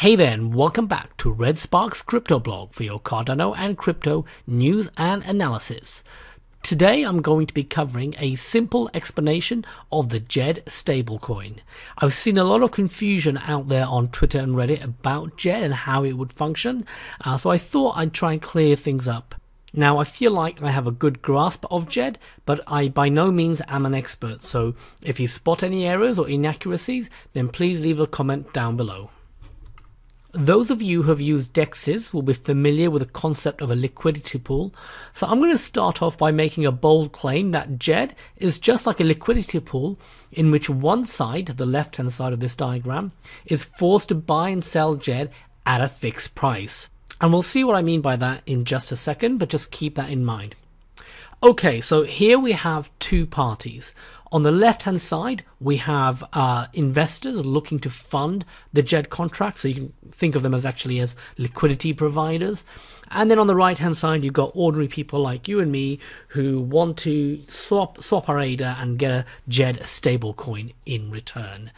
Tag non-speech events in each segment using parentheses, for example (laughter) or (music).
Hey there, and welcome back to ReddSpark's Crypto Blog for your Cardano and crypto news and analysis. Today I'm going to be covering a simple explanation of the Djed stablecoin. I've seen a lot of confusion out there on Twitter and Reddit about Djed and how it would function, uh, so I thought I'd try and clear things up. Now, I feel like I have a good grasp of Djed, but I by no means am an expert, so if you spot any errors or inaccuracies, then please leave a comment down below. Those of you who have used DEXs will be familiar with the concept of a liquidity pool. So I'm going to start off by making a bold claim that Djed is just like a liquidity pool in which one side, the left hand side of this diagram, is forced to buy and sell Djed at a fixed price. And we'll see what I mean by that in just a second, but just keep that in mind. Okay, so here we have two parties. On the left hand side, we have uh, investors looking to fund the Djed contract. So you can think of them as actually as liquidity providers. And then on the right hand side, you've got ordinary people like you and me who want to swap, swap our ADA and get a Djed stablecoin in return.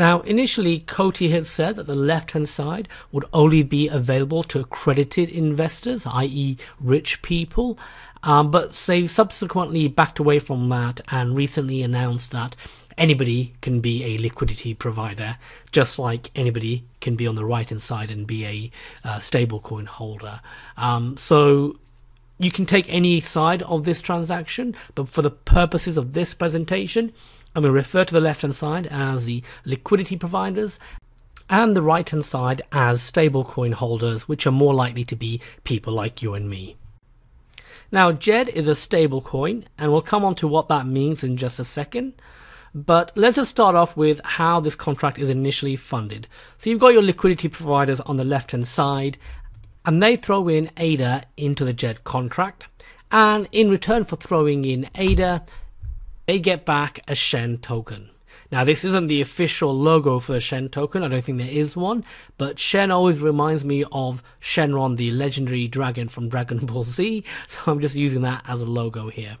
Now, initially, COTI had said that the left hand side would only be available to accredited investors, i.e., rich people. Um, but they subsequently backed away from that and recently announced that anybody can be a liquidity provider, just like anybody can be on the right hand side and be a uh, stablecoin holder. Um, so you can take any side of this transaction, but for the purposes of this presentation, I'm going to refer to the left hand side as the liquidity providers and the right hand side as stablecoin holders, which are more likely to be people like you and me. Now, Djed is a stablecoin, and we'll come on to what that means in just a second. But let's just start off with how this contract is initially funded. So you've got your liquidity providers on the left hand side, and they throw in ADA into the Djed contract. And in return for throwing in ADA, they get back a Shen token. Now, this isn't the official logo for the Shen token. I don't think there is one. But Shen always reminds me of Shenron, the legendary dragon from Dragon Ball Z. (laughs) So I'm just using that as a logo here.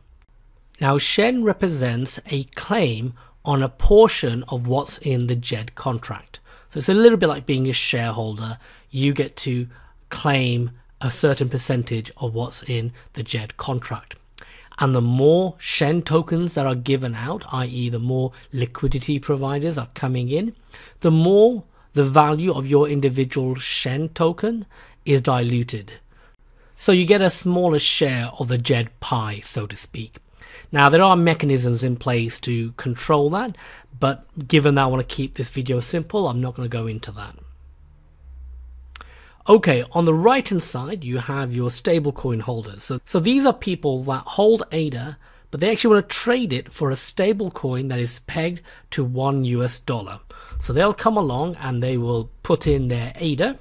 Now, Shen represents a claim on a portion of what's in the Djed contract. So it's a little bit like being a shareholder. You get to claim a certain percentage of what's in the Djed contract. And the more Shen tokens that are given out, i.e., the more liquidity providers are coming in, the more the value of your individual Shen token is diluted. So you get a smaller share of the Djed pie, so to speak. Now, there are mechanisms in place to control that, but given that I want to keep this video simple, I'm not going to go into that. Okay, on the right hand side, you have your stablecoin holders. So, so these are people that hold ADA, but they actually want to trade it for a stablecoin that is pegged to one US dollar. So they'll come along and they will put in their ADA,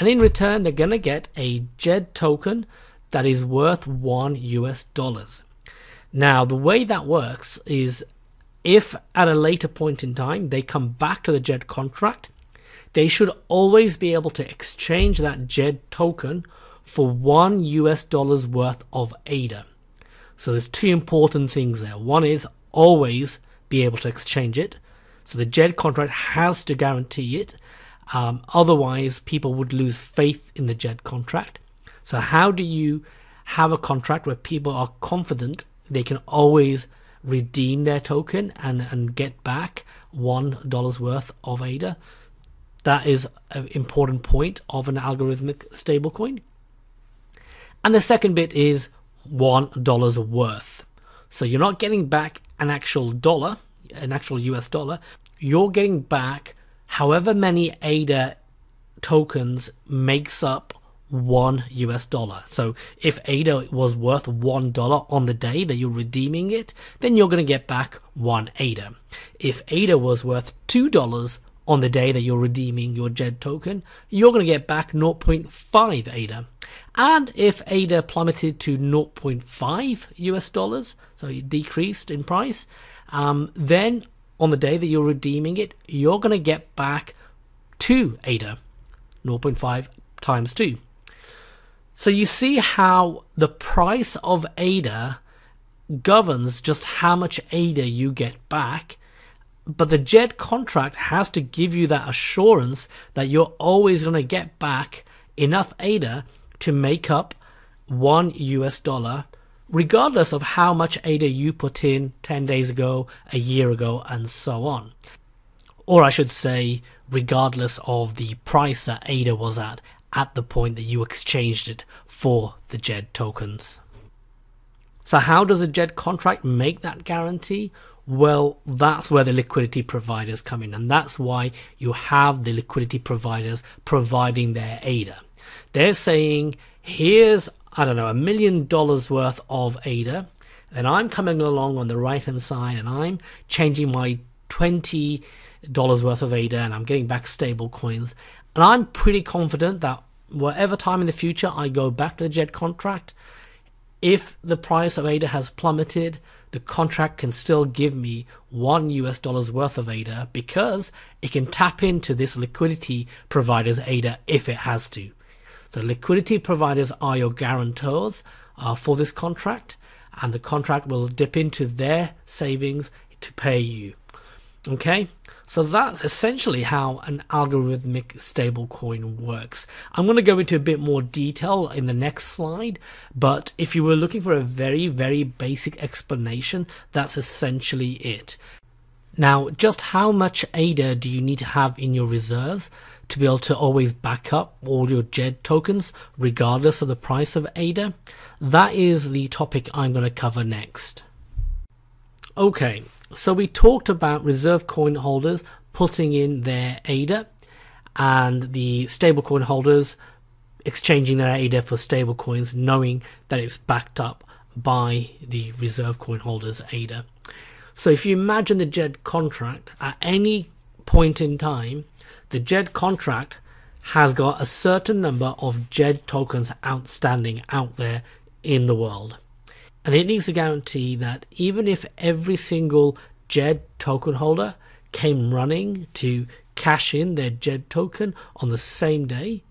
and in return, they're going to get a Djed token that is worth one US dollars. Now, the way that works is if at a later point in time they come back to the Djed contract they should always be able to exchange that Djed token for one US dollars worth of ADA. So there's two important things there. One is always be able to exchange it. So the Djed contract has to guarantee it. Um, otherwise, people would lose faith in the Djed contract. So how do you have a contract where people are confident they can always redeem their token and, and get back one dollar's worth of ADA? That is an important point of an algorithmic stablecoin. And the second bit is $1 worth. So you're not getting back an actual dollar, an actual US dollar. You're getting back however many ADA tokens makes up one US dollar. So if ADA was worth one dollar on the day that you're redeeming it, then you're going to get back one ADA. If ADA was worth two dollars on the day that you're redeeming your Djed token, you're going to get back 0.5 ADA. And if ADA plummeted to 0.5 US dollars, so it decreased in price, um, then on the day that you're redeeming it, you're going to get back 2 ADA, 0.5 times 2. So you see how the price of ADA governs just how much ADA you get back but the Djed contract has to give you that assurance that you're always going to get back enough ADA to make up one US dollar, regardless of how much ADA you put in 10 days ago, a year ago, and so on. Or I should say, regardless of the price that ADA was at at the point that you exchanged it for the Djed tokens. So, how does a Djed contract make that guarantee? Well, that's where the liquidity providers come in, and that's why you have the liquidity providers providing their ADA. They're saying, here's, I don't know, a million dollars worth of ADA, and I'm coming along on the right hand side and I'm changing my $20 worth of ADA and I'm getting back stable coins. And I'm pretty confident that whatever time in the future I go back to the Djed contract, if the price of ADA has plummeted, the contract can still give me one US dollars worth of ADA because it can tap into this liquidity provider's ADA if it has to. So liquidity providers are your guarantors uh, for this contract, and the contract will dip into their savings to pay you. Okay, so that's essentially how an algorithmic stablecoin works. I'm going to go into a bit more detail in the next slide, but if you were looking for a very, very basic explanation, that's essentially it. Now, just how much ADA do you need to have in your reserves to be able to always back up all your Djed tokens, regardless of the price of ADA? That is the topic I'm going to cover next. Okay, so we talked about reserve coin holders putting in their ADA and the stablecoin holders exchanging their ADA for stablecoins, knowing that it's backed up by the reserve coin holders' ADA. So if you imagine the Djed contract at any point in time, the Djed contract has got a certain number of Djed tokens outstanding out there in the world. And it needs to guarantee that even if every single Djed token holder came running to cash in their Djed token on the same day,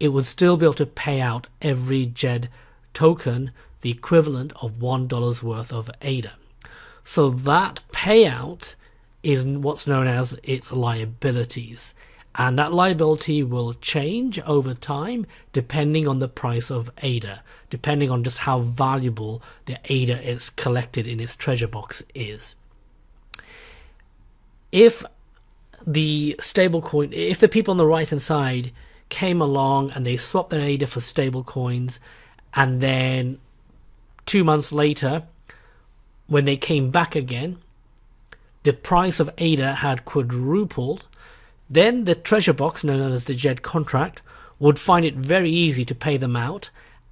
it would still be able to pay out every Djed token the equivalent of $1 worth of ADA. So that payout is what's known as its liabilities and that liability will change over time depending on the price of ADA, depending on just how valuable the ADA is collected in its treasure box is. If the stablecoin, if the people on the right hand side came along and they swapped their ADA for stable coins, and then two months later, when they came back again, the price of ADA had quadrupled then the treasure box, known as the Djed contract, would find it very easy to pay them out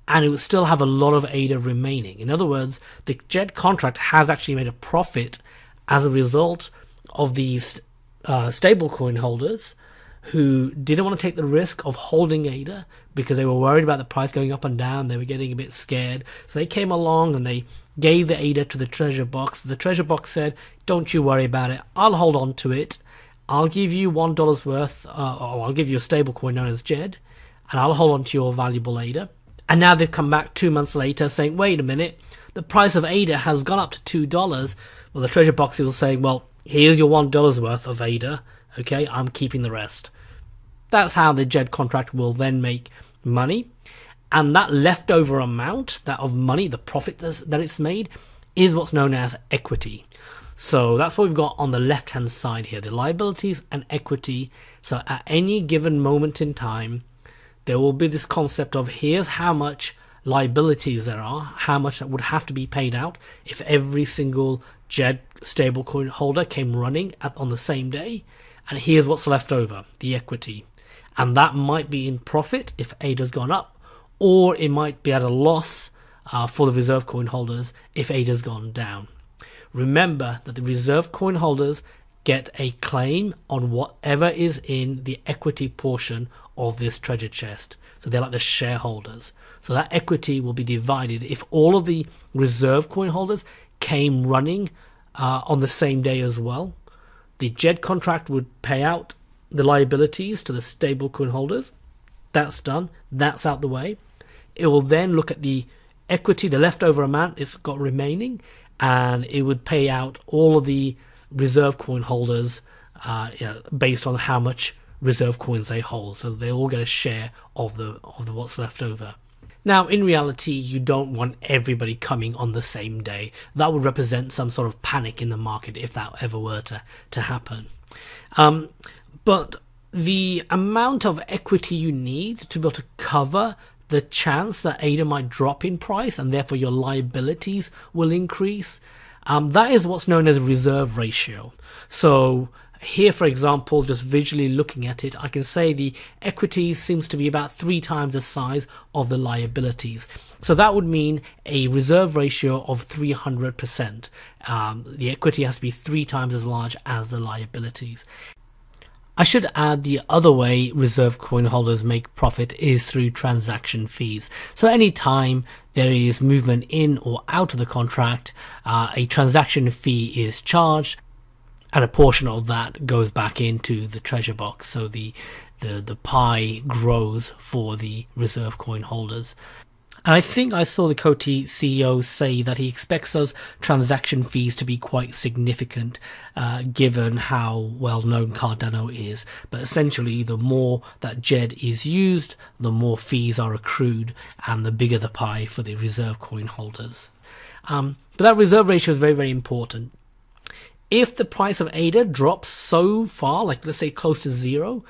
and it would still have a lot of ADA remaining. In other words, the Djed contract has actually made a profit as a result of these uh, stablecoin holders who didn't want to take the risk of holding ADA because they were worried about the price going up and down. They were getting a bit scared. So they came along and they gave the ADA to the treasure box. The treasure box said, Don't you worry about it. I'll hold on to it. I'll give you one dollar's worth, uh, or I'll give you a stable coin known as Djed, and I'll hold on to your valuable ADA. And now they've come back two months later saying, wait a minute, the price of ADA has gone up to two dollars. Well, the treasure box will say, well, here's your one dollar's worth of ADA. Okay, I'm keeping the rest. That's how the Djed contract will then make money. And that leftover amount, that of money, the profit that it's made, is what's known as equity. So that's what we've got on the left hand side here the liabilities and equity. So at any given moment in time, there will be this concept of here's how much liabilities there are, how much that would have to be paid out if every single Djed stablecoin holder came running at, on the same day, and here's what's left over the equity. And that might be in profit if ADA's gone up, or it might be at a loss uh, for the reserve coin holders if ADA's gone down. Remember that the reserve coin holders get a claim on whatever is in the equity portion of this treasure chest. So they're like the shareholders. So that equity will be divided if all of the reserve coin holders came running uh, on the same day as well. The Djed contract would pay out the liabilities to the stable coin holders. That's done. That's out the way. It will then look at the equity, the leftover amount it's got remaining, and it would pay out all of the reserve coin holders uh, you know, based on how much reserve coins they hold. So they all get a share of the of the what's left over. Now, in reality, you don't want everybody coming on the same day. That would represent some sort of panic in the market if that ever were to, to happen. Um, but the amount of equity you need to be able to cover the chance that ADA might drop in price and therefore your liabilities will increase, um, that is what's known as reserve ratio. So here, for example, just visually looking at it, I can say the equities seems to be about three times the size of the liabilities. So that would mean a reserve ratio of 300%. Um, the equity has to be three times as large as the liabilities. I should add the other way reserve coin holders make profit is through transaction fees. So any time there is movement in or out of the contract, uh, a transaction fee is charged and a portion of that goes back into the treasure box so the the the pie grows for the reserve coin holders and I think I saw the COTI CEO say that he expects those transaction fees to be quite significant, uh, given how well known Cardano is. But essentially, the more that Djed is used, the more fees are accrued, and the bigger the pie for the reserve coin holders. Um, but that reserve ratio is very, very important if the price of ADA drops so far, like let's say close to zero,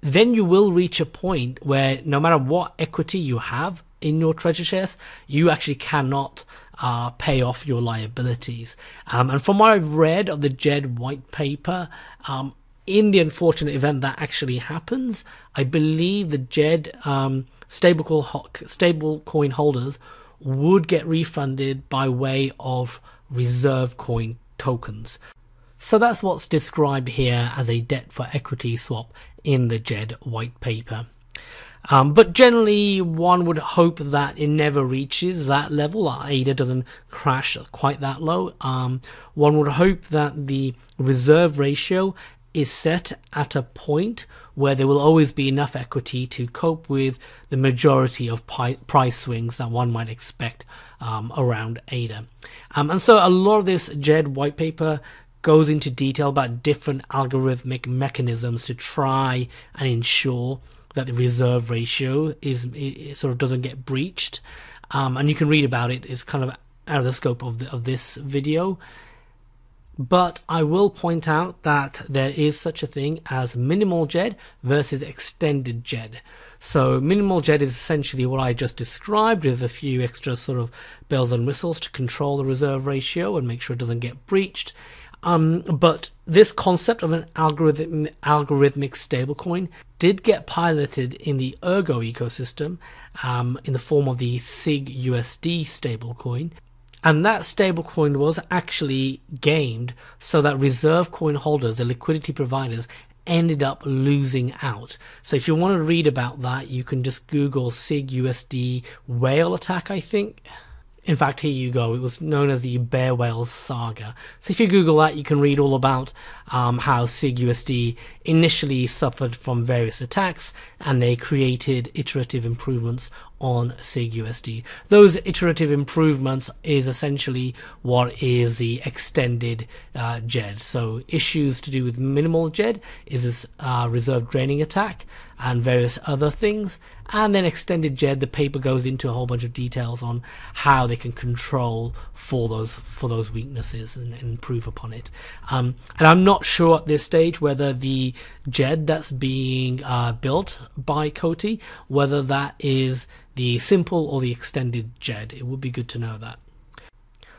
then you will reach a point where no matter what equity you have in your treasure shares, you actually cannot uh, pay off your liabilities. Um, and from what I've read of the Djed white paper, um, in the unfortunate event that actually happens, I believe the Djed um, stablecoin stable coin holders would get refunded by way of reserve coin tokens. So that's what's described here as a debt for equity swap in the Djed white paper. Um, but generally, one would hope that it never reaches that level. ADA doesn't crash quite that low. Um, one would hope that the reserve ratio is set at a point where there will always be enough equity to cope with the majority of price swings that one might expect um, around ADA. Um, and so a lot of this Djed white paper goes into detail about different algorithmic mechanisms to try and ensure that the reserve ratio is sort of doesn't get breached. Um, and you can read about it. It's kind of out of the scope of the, of this video. But I will point out that there is such a thing as minimal Djed versus extended Djed. So minimal Djed is essentially what I just described with a few extra sort of bells and whistles to control the reserve ratio and make sure it doesn't get breached. Um, but this concept of an algorithm, algorithmic stablecoin did get piloted in the Ergo ecosystem um, in the form of the SIG USD stablecoin. And that stablecoin was actually gamed so that reserve coin holders, the liquidity providers, ended up losing out. So if you want to read about that, you can just Google SIG USD whale attack, I think. In fact, here you go. It was known as the Bear Whales Saga. So if you Google that, you can read all about um, how SIG-USD initially suffered from various attacks, and they created iterative improvements on SIG-USD. Those iterative improvements is essentially what is the extended uh, Djed. So issues to do with minimal Djed is this uh, reserve draining attack and various other things. And then extended Djed, the paper goes into a whole bunch of details on how they can control for those for those weaknesses and, and improve upon it. Um, and I'm not sure at this stage whether the Djed that's being uh, built by COTI, whether that is the simple or the extended Djed. It would be good to know that.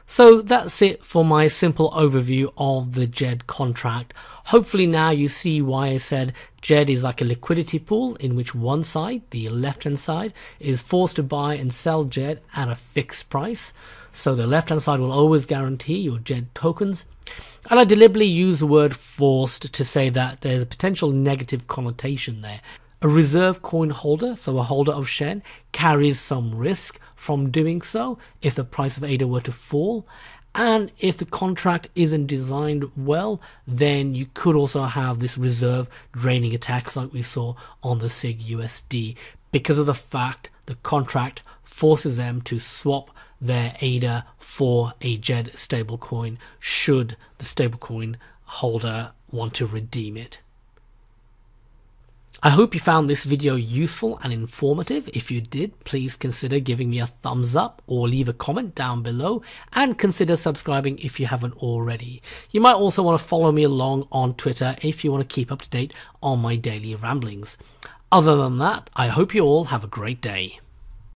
So that's it for my simple overview of the Djed contract. Hopefully now you see why I said Djed is like a liquidity pool in which one side, the left hand side, is forced to buy and sell Djed at a fixed price. So the left hand side will always guarantee your Djed tokens. And I deliberately use the word forced to say that there's a potential negative connotation there. A reserve coin holder, so a holder of Shen, carries some risk from doing so if the price of ADA were to fall. And if the contract isn't designed well, then you could also have this reserve draining attacks like we saw on the SIG USD because of the fact the contract forces them to swap their ADA for a Djed stablecoin should the stablecoin holder want to redeem it. I hope you found this video useful and informative. If you did, please consider giving me a thumbs up or leave a comment down below and consider subscribing if you haven't already. You might also want to follow me along on Twitter if you want to keep up to date on my daily ramblings. Other than that, I hope you all have a great day.